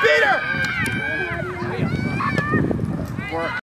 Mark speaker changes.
Speaker 1: Peter!